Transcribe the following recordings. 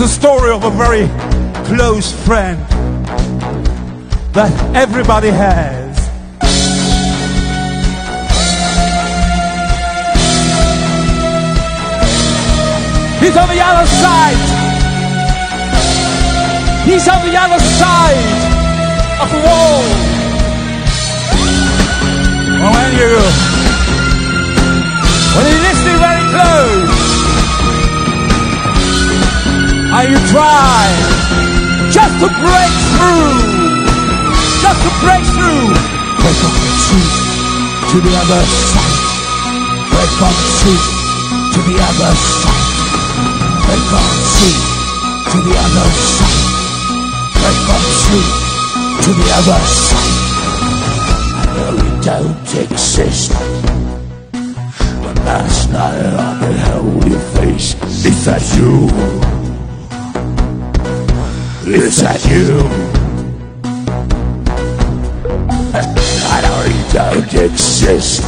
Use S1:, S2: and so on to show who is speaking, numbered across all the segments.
S1: is a story of a very close friend that everybody has. He's on the other side. He's on the other side of the wall. And you try just to break through, just to break through,
S2: break on the to the other side, break on the to the other side, break on the to the other side, break on the to the other side. I know you don't exist. But last night I beheld your face. Is that you? Is that you? I know you don't exist.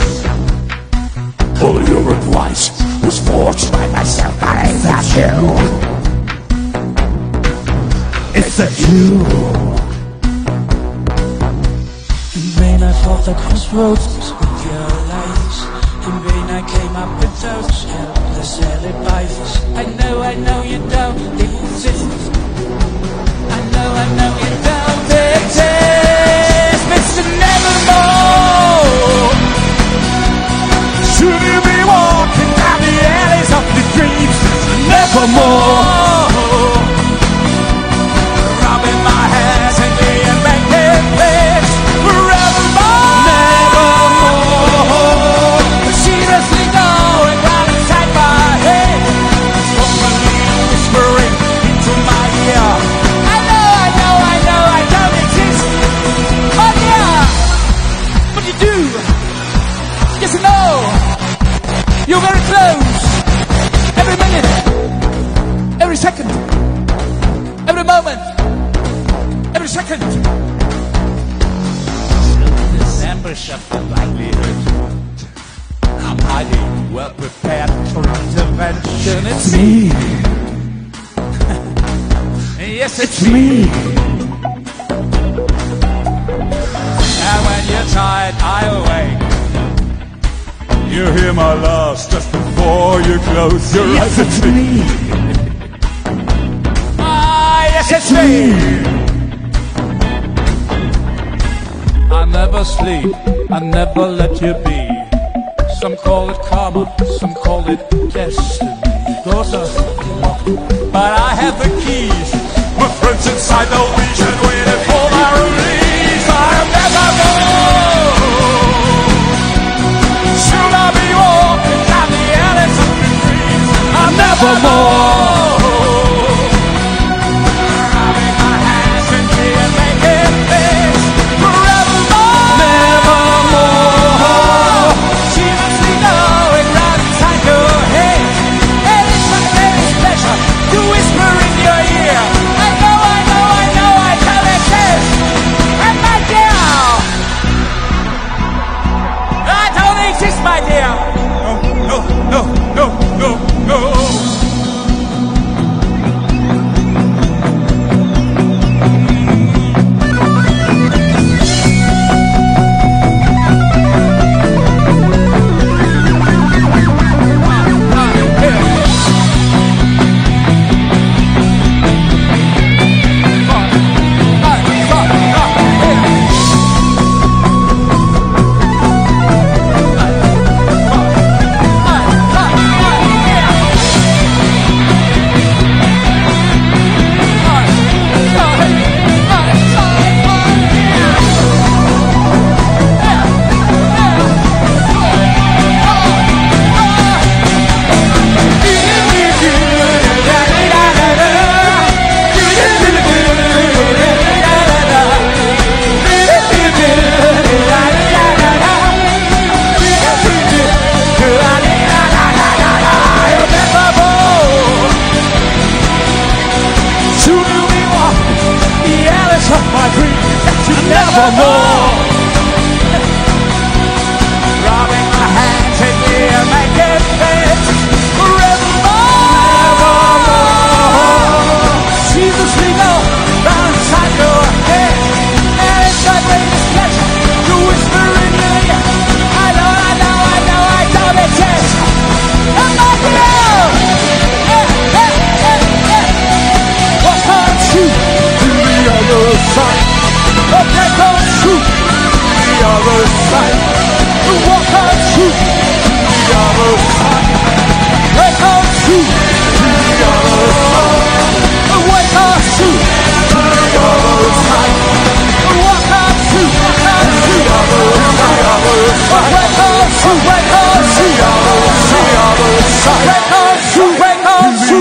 S2: All your advice was forged by myself. But is that you? Is that you?
S1: Vain I fought the crossroads with your lies. In vain I came up with those helpless alibis. I know, I know you don't Nevermore. Second. Every moment. Every second. This ambush of the likelihood. I'm hiding, well prepared for intervention. It's me. yes, it's me. And when you're tired, I awake. You hear my laughs just before you close your eyes. Yes, It's
S2: me.
S1: His. I never sleep, I never let you be. Some call it karma, some call it destiny. Those are locked, but I have the keys. My friends inside the Legion waiting for my release. I am never alone. Soon I'll be walking down the alleys of the streets. I'm never alone. life, to walk the side. The side. The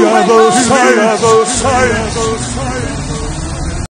S1: side. The side. The side. The side.